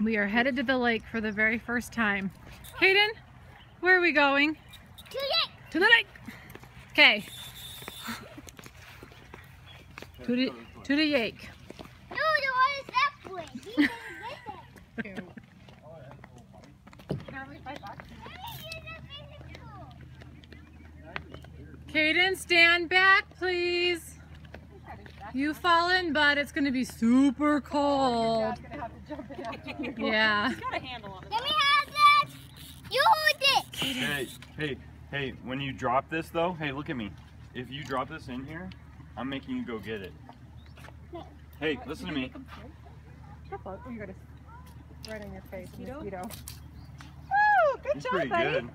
We are headed to the lake for the very first time. Hayden, where are we going? To the lake. To the lake. Okay. To the to the lake. No, the one is that way. He didn't get it. Caden, stand back, please. You fallen, but it's gonna be super cold. Yeah. Let me have that. You hold it. Hey, hey, hey, when you drop this though, hey, look at me. If you drop this in here, I'm making you go get it. Hey, listen to me. Careful. Oh, you got a right on your face. Mosquito. Woo, good He's job, pretty buddy. good.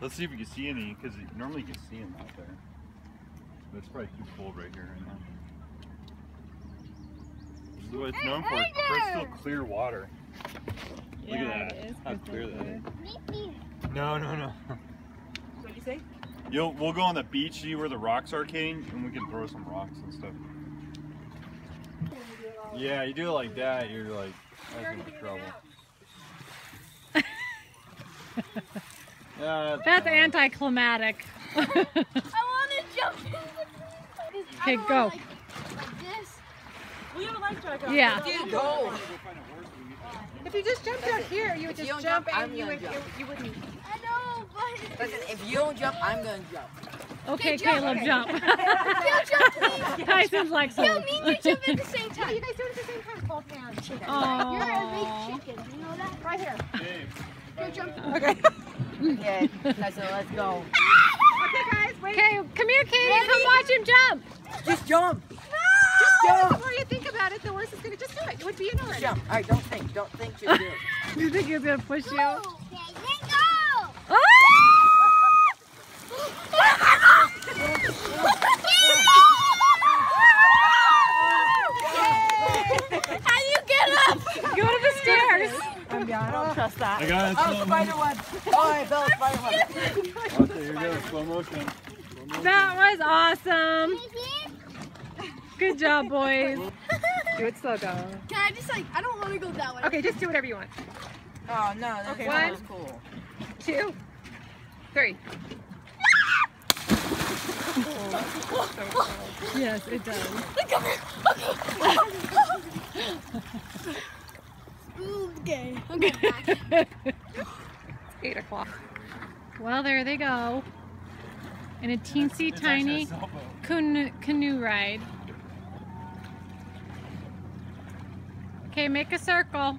Let's see if we can see any, because normally you can see them out there. But it's probably too cold right here right now. This is what it's known for, crystal clear water. Look Yeah, at that. that. is How clear that clear. is. No, no, no. What'd you say? You'll, we'll go on the beach, see where the rocks are, Kane, and we can throw some rocks and stuff. Yeah, you do it like that, you're like, that's in trouble. Yeah, That's fine. anticlimactic. I want to jump in. the- Okay, go. wanna, Like, like this. We have a life jacket. on. Yeah. Dude, Go. If you just jumped out here, you would If just you jump, jump, and you would jump. You, you wouldn't. I know, but Listen, if you don't jump, I'm gonna jump. Okay, jump. Caleb, jump. you jump, please. Tyson's like so. You mean you jump at the same Yeah, time. you guys do it at the same time. Both hands. You're a big chicken. You know that? Right here. Go jump. Okay. Okay, Tyson, let's go. okay, guys, wait. Okay, come here, Katie. Come watch him jump. Just jump. Just jump. The more you think about it, the worse it's gonna. Just do it. You would be in already. Jump. All right, don't think. Don't think. Just do it. You think he's gonna push you? Go. Okay, go. Oh! How you get up? Go to the stairs. I'm down. I don't trust that. I got it. Oh, slow spider web. All right, Bill, spider web. Okay, here you go, slow motion. Slow motion. That was awesome. Good job, boys. Do it slow, go. Can I just like? I don't want to go that way. Okay, just do whatever you want. Oh no, this Okay, okay, one. cool. Two, three. Yes, it does. Look over here. Okay. Okay. Eight o'clock. Well, there they go. In a teensy tiny actually a sailboat. canoe, canoe ride. Okay, make a circle.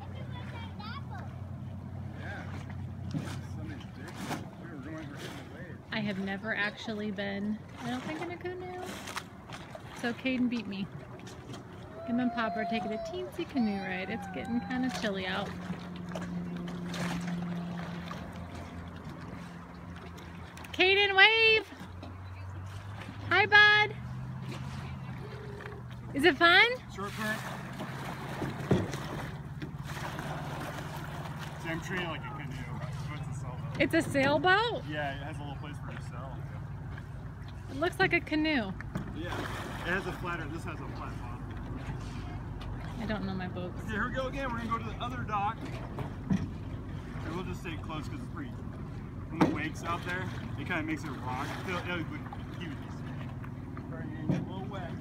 I have never actually been, I don't think, in a canoe. So Caden beat me. Him and Papa are taking a teensy canoe ride. It's getting kind of chilly out. Caden, wave! Hi, bud. Is it fun? Short current. See, I'm treating it like a canoe. It's a sailboat. It's a sailboat? Yeah, it has a little place for you to sail. It looks like a canoe. Yeah. It has a flatter. This has a flat bottom. I don't know my boats. Okay, here we go again. We're gonna go to the other dock. And we'll just stay close because it's pretty. When the wake's out there, it kind of makes it rock. It'll, it'll keep it steady. Starting to get a little wet.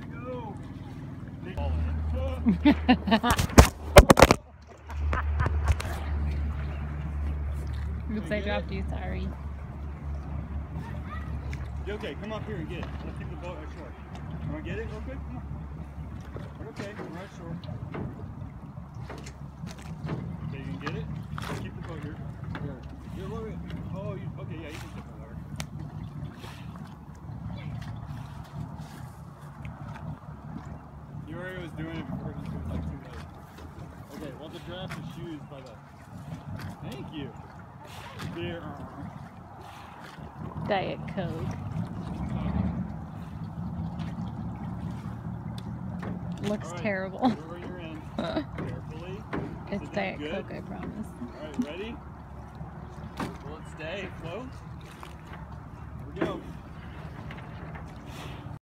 Here we go ball in. Oops, I dropped you, sorry. Okay, come up here and get it. Let's keep the boat right shore. You want to get it real quick? Come on. We're okay, we're right shore. Okay, you can get it? Keep the boat here. Here. Here, wait, wait. Oh, you, okay, yeah, you can take the water. You already was doing it before it was like too late. Okay, well, the draft the shoes by the. Thank you. Diet Coke. Looks right, terrible. You're in, carefully. It's Diet. Coke, I promise. All right, ready? Will it stay afloat? Here we go.